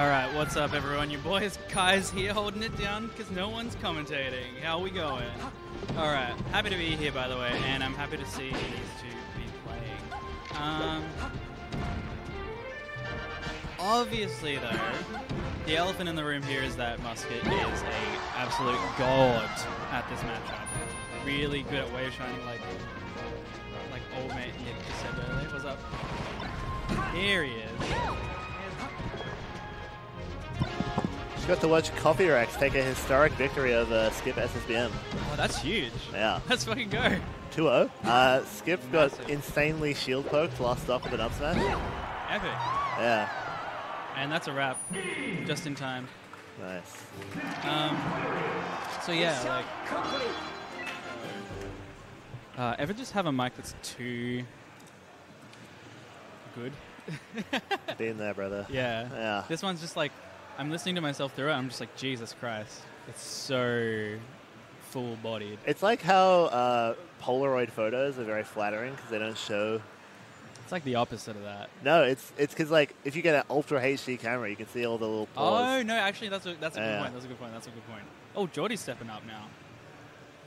All right, what's up, everyone? Your boys Kaiza here holding it down because no one's commentating. How we going? All right, happy to be here, by the way, and I'm happy to see these two be playing. Um, obviously, though, the elephant in the room here is that Muscat is a absolute god at this matchup. Really good at wave shining, like like old mate Nick just said earlier. What's up? Here he is. Got to watch Coffee Rex take a historic victory over Skip SSBM. Oh, that's huge. Yeah. Let's fucking go. 2-0. Uh, Skip got Massive. insanely shield poked last stop with an up smash. Epic. Yeah. And that's a wrap. Just in time. Nice. Um, so yeah, like, uh, ever just have a mic that's too good? Been there, brother. Yeah. Yeah. This one's just like, I'm listening to myself through it. I'm just like, Jesus Christ. It's so full bodied. It's like how uh, Polaroid photos are very flattering because they don't show. It's like the opposite of that. No, it's it's because like if you get an ultra HD camera, you can see all the little Pores. Oh, no, actually, that's a, that's a good point. That's a good point. That's a good point. Oh, Jordy's stepping up now.